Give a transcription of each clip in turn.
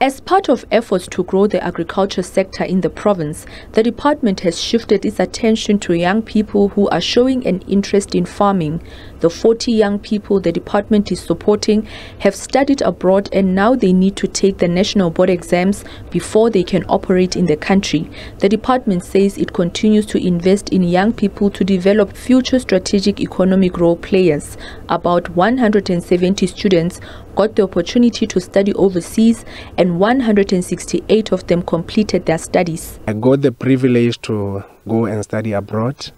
As part of efforts to grow the agriculture sector in the province, the department has shifted its attention to young people who are showing an interest in farming. The 40 young people the department is supporting have studied abroad and now they need to take the national board exams before they can operate in the country. The department says it continues to invest in young people to develop future strategic economic role players. About 170 students got the opportunity to study overseas and 168 of them completed their studies. I got the privilege to go and study abroad.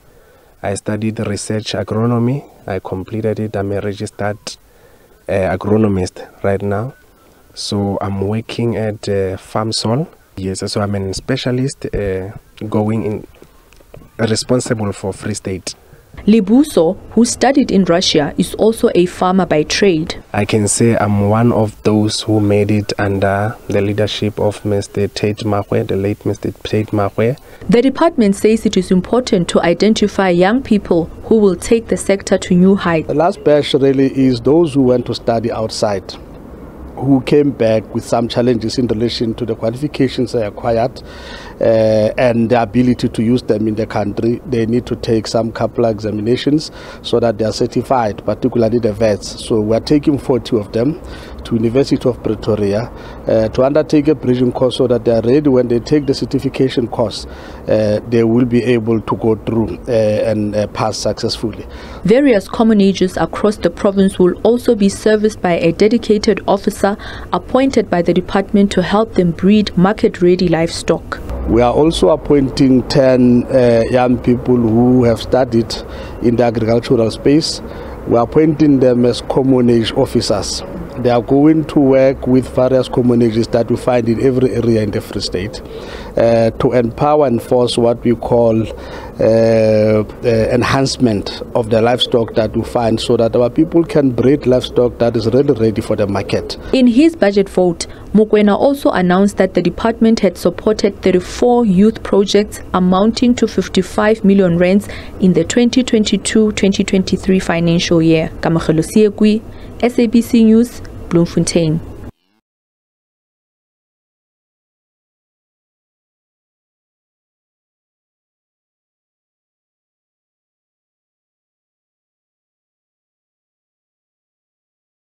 I studied research agronomy. I completed it. I'm a registered uh, agronomist right now. So I'm working at uh, FarmSol. Yes, so I'm a specialist uh, going in responsible for Free State. Libuso, who studied in Russia, is also a farmer by trade. I can say I'm one of those who made it under the leadership of Mr. Tate Mahwe, the late Mr. Tate Mahwe. The department says it is important to identify young people who will take the sector to new heights. The last batch really is those who went to study outside who came back with some challenges in relation to the qualifications they acquired uh, and the ability to use them in the country. They need to take some couple of examinations so that they are certified, particularly the vets. So we are taking 40 of them to University of Pretoria uh, to undertake a bridging course so that they are ready when they take the certification course, uh, they will be able to go through uh, and uh, pass successfully. Various commonages across the province will also be serviced by a dedicated officer appointed by the department to help them breed market-ready livestock. We are also appointing 10 uh, young people who have studied in the agricultural space. We are appointing them as commonage officers. They are going to work with various communities that we find in every area in the Free State uh, to empower and force what we call uh, uh, enhancement of the livestock that we find so that our people can breed livestock that is really ready for the market. In his budget vote, Mokoena also announced that the department had supported 34 youth projects amounting to 55 million rands in the 2022-2023 financial year. SABC News, Bloemfontein.